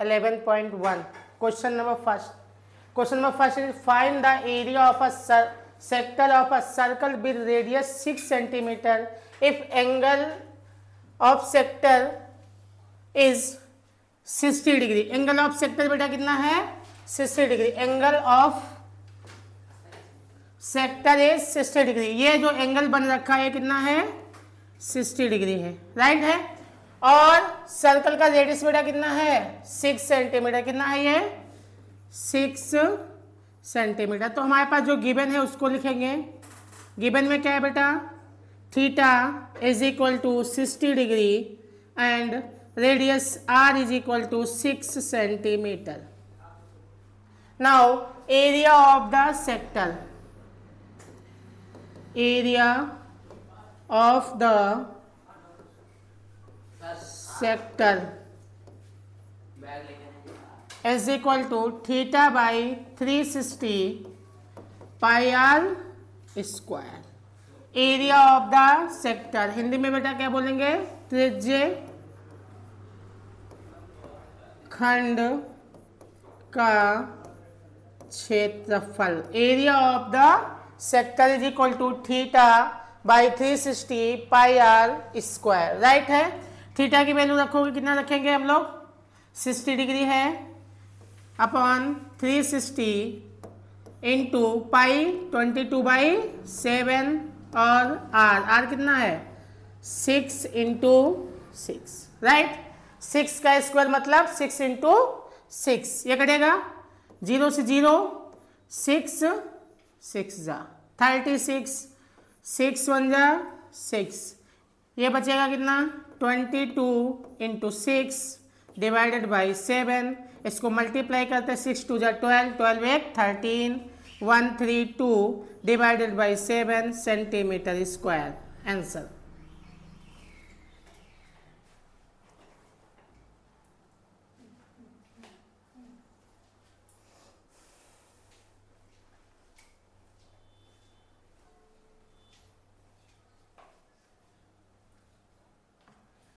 11.1 question number first question number first is find the area of a sector of a circle with radius six centimetre if angle of sector is sixty degree angle of sector बेटा कितना है? Sixty degree angle of sector is sixty degree ये जो angle बन रखा है कितना है? सिक्सटी डिग्री है. राइट right है? और सर्कल का रेडियस बेटा कितना है? सिक्स सेंटीमीटर कितना है ये? 6 सेंटीमीटर तो हमारे पास जो गिवन है उसको लिखेंगे। गिवन में क्या है बेटा? Theta is equal to 60 degree and radius r is equal to 6 centimeter. Now area of the sector, area of the sector is equal to theta by 360 pi r square area of the sector Hindi में बेटा क्या बोलेंगे? त्रिज्य खंड का क्षेत्रफल. Area of the sector is equal to theta by three sixty pi r square right है? Theta की वैल्यू रखोगे, कितना रखेंगे हम लोग? सिक्सटी डिग्री है upon three sixty into pi twenty two by seven और आर आर कितना है? Six into six right six का स्क्वायर मतलब सिक्स इंटू सिक्स ये कटेगा? ज़ीरो से ज़ीरो सिक्स सिक्स जा. थर्टी सिक्स सिक्स वन जा सिक्स ये बचेगा कितना? Twenty two into six divided by seven इसको मल्टीप्लाई करते हैं सिक्स टू जै ट्वेल्व ट्वेल्व एक thirteen one three two divided by seven centimetre square answer